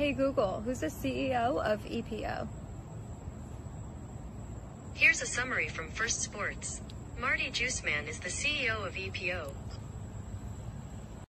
Hey Google, who's the CEO of EPO? Here's a summary from First Sports. Marty Juiceman is the CEO of EPO.